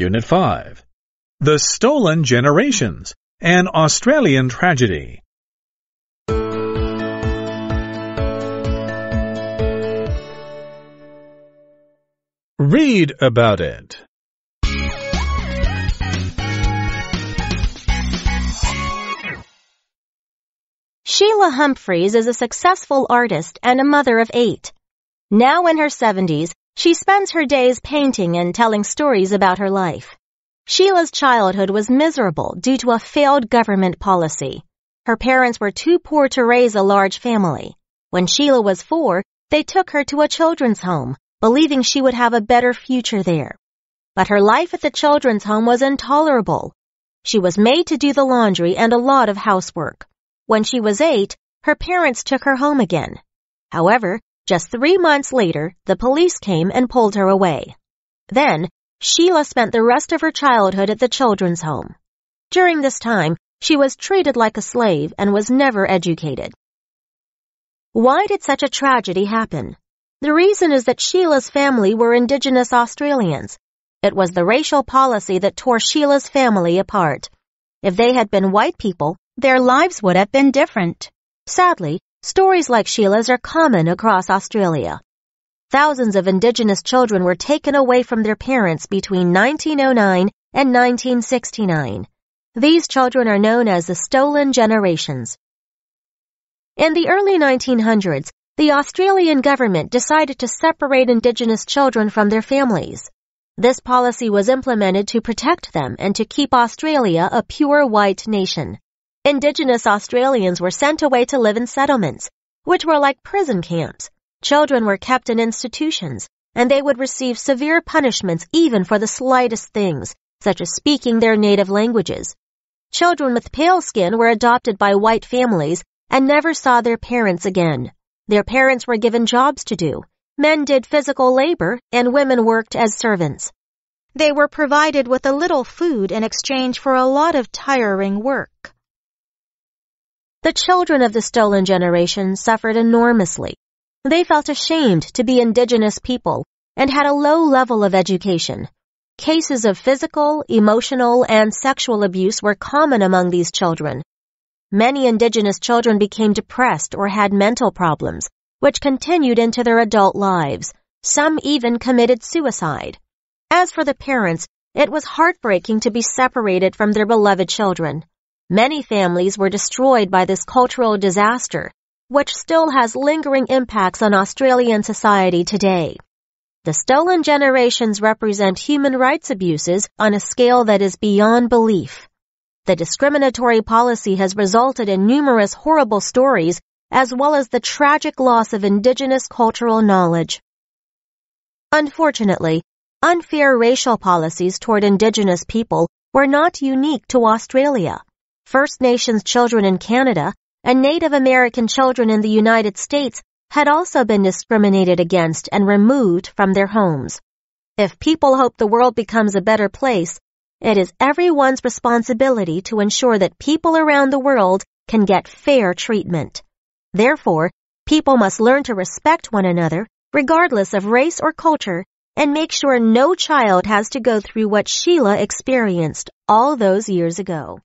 Unit 5. The Stolen Generations, an Australian Tragedy. Read about it. Sheila Humphreys is a successful artist and a mother of eight. Now in her 70s, she spends her days painting and telling stories about her life. Sheila's childhood was miserable due to a failed government policy. Her parents were too poor to raise a large family. When Sheila was four, they took her to a children's home, believing she would have a better future there. But her life at the children's home was intolerable. She was made to do the laundry and a lot of housework. When she was eight, her parents took her home again. However, just three months later, the police came and pulled her away. Then, Sheila spent the rest of her childhood at the children's home. During this time, she was treated like a slave and was never educated. Why did such a tragedy happen? The reason is that Sheila's family were indigenous Australians. It was the racial policy that tore Sheila's family apart. If they had been white people, their lives would have been different. Sadly, stories like Sheila's are common across Australia. Thousands of indigenous children were taken away from their parents between 1909 and 1969. These children are known as the stolen generations. In the early 1900s, the Australian government decided to separate Indigenous children from their families. This policy was implemented to protect them and to keep Australia a pure white nation. Indigenous Australians were sent away to live in settlements, which were like prison camps. Children were kept in institutions, and they would receive severe punishments even for the slightest things, such as speaking their native languages. Children with pale skin were adopted by white families and never saw their parents again. Their parents were given jobs to do. Men did physical labor and women worked as servants. They were provided with a little food in exchange for a lot of tiring work. The children of the stolen generation suffered enormously. They felt ashamed to be indigenous people and had a low level of education. Cases of physical, emotional, and sexual abuse were common among these children. Many indigenous children became depressed or had mental problems, which continued into their adult lives. Some even committed suicide. As for the parents, it was heartbreaking to be separated from their beloved children. Many families were destroyed by this cultural disaster, which still has lingering impacts on Australian society today. The stolen generations represent human rights abuses on a scale that is beyond belief. The discriminatory policy has resulted in numerous horrible stories as well as the tragic loss of indigenous cultural knowledge. Unfortunately, unfair racial policies toward indigenous people were not unique to Australia. First Nations children in Canada and Native American children in the United States had also been discriminated against and removed from their homes. If people hope the world becomes a better place, it is everyone's responsibility to ensure that people around the world can get fair treatment. Therefore, people must learn to respect one another, regardless of race or culture, and make sure no child has to go through what Sheila experienced all those years ago.